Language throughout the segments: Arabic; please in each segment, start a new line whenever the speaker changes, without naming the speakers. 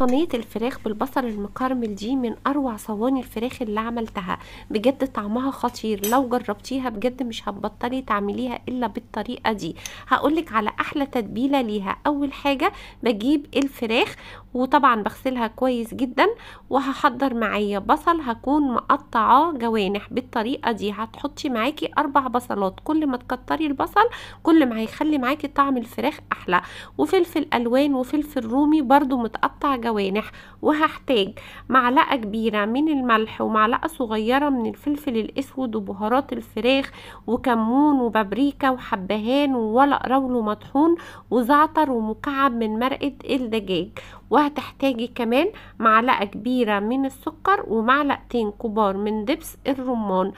صينية الفراخ بالبصل المكرمل دي من أروع صواني الفراخ اللي عملتها. بجد طعمها خطير. لو جربتيها بجد مش هتبطلي تعمليها إلا بالطريقة دي. هقولك على أحلى تتبيلة ليها. أول حاجة بجيب الفراخ وطبعا بغسلها كويس جدا وهحضر معايا بصل. هكون مقطعاه جوانح. بالطريقة دي هتحطي معاكي أربع بصلات. كل ما تكتري البصل كل ما هيخلي معاكي طعم الفراخ أحلى. وفلفل ألوان وفلفل رومي برضو متقطع جوانح وهحتاج معلقة كبيرة من الملح ومعلقة صغيرة من الفلفل الأسود وبهارات الفراخ وكمون وبابريكا وحبهان وورق رولو مطحون وزعتر ومكعب من مرقة الدجاج. وهتحتاجي كمان معلقة كبيرة من السكر ومعلقتين كبار من دبس الرمان.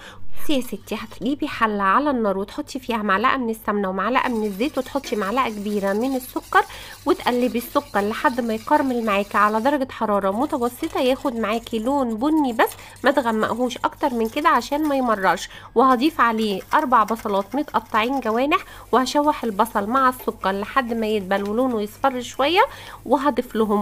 يا ستي هتجيبي حلة على النار وتحطي فيها معلقة من السمنة ومعلقة من الزيت وتحطي معلقة كبيرة من السكر وتقلبي السكر لحد ما يكرمل معاكي على درجة حرارة متوسطة. ياخد معاكي لون بني بس ما تغمقهوش أكتر من كده عشان ما يمررش وهضيف عليه أربع بصلات متقطعين جوانح وهشوح البصل مع السكر لحد ما يدبل ولونه يصفر شوية وهضيف لهم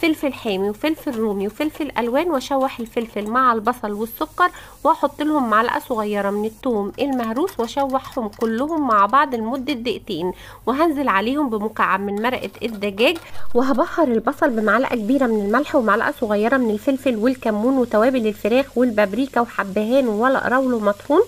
فلفل حامي وفلفل رومي وفلفل ألوان وأشوح الفلفل مع البصل والسكر وأحط لهم معلقة صغيرة من الثوم المهروس وأشوحهم كلهم مع بعض لمدة دقيقتين وهنزل عليهم بمكعب من مرقة الدجاج وهبهر البصل بمعلقة كبيرة من الملح ومعلقة صغيرة من الفلفل والكمون وتوابل الفراخ والبابريكا وحبهان وورق رولو مطحون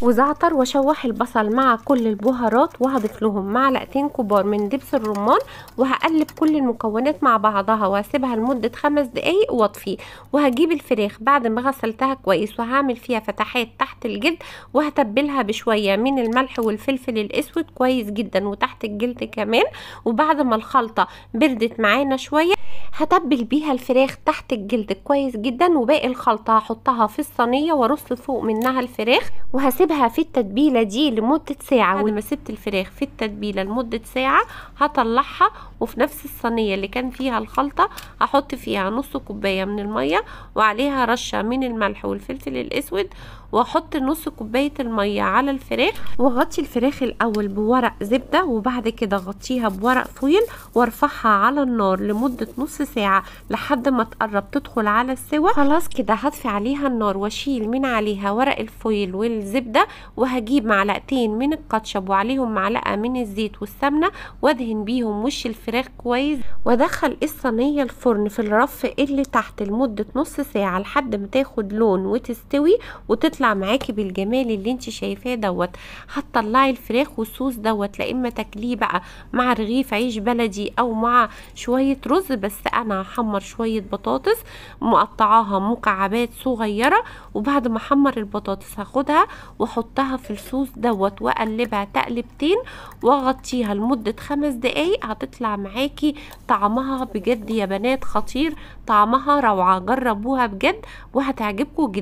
وزعتر وأشوح البصل مع كل البهارات وهضيف لهم معلقتين كبار من دبس الرمان وهقلب كل المكونات مع بعضها وهسيبها لمدة خمس دقايق واطفي وهجيب الفراخ بعد ما غسلتها كويس وهعمل فيها فتحات تحت الجلد وهتبلها بشوية من الملح والفلفل الأسود كويس جدا وتحت الجلد كمان وبعد ما الخلطة بردت معانا شوية هتبل بيها الفراخ تحت الجلد كويس جدا وباقي الخلطة هحطها في الصينية وأرص فوق منها الفراخ وهسيبها في التتبيلة دي لمدة ساعة. بعد ما سبت الفراخ في التتبيلة لمدة ساعة هطلعها وفي نفس الصينية اللي كان فيها الخلطة هحط فيها نص كوباية من المية وعليها رشة من الملح والفلفل الأسود وأحط نص كوباية المية على الفراخ. وأغطي الفراخ الأول بورق زبدة وبعد كده أغطيها بورق فويل وأرفعها على النار لمدة نص ساعة لحد ما تقرب تدخل على السوا. خلاص كده هطفي عليها النار واشيل من عليها ورق الفويل والزبدة وهجيب معلقتين من الكاتشب وعليهم معلقة من الزيت والسمنة وادهن بيهم وش الفراخ كويس. وادخل الصينية الفرن في الرف اللي تحت لمدة نص ساعة لحد ما تاخد لون وتستوي وتطلع تطلع معاكي بالجمال اللي انت شايفاه دوت. هتطلعي الفراخ والصوص دوت لا إما تاكليه بقى مع رغيف عيش بلدي أو مع شوية رز بس أنا هحمر شوية بطاطس مقطعاها مكعبات صغيرة وبعد ما احمر البطاطس هاخدها وأحطها في الصوص دوت وأقلبها تقلبتين وأغطيها لمدة خمس دقايق هتطلع معاكي طعمها بجد يا بنات خطير طعمها روعة جربوها بجد وهتعجبكم جدا.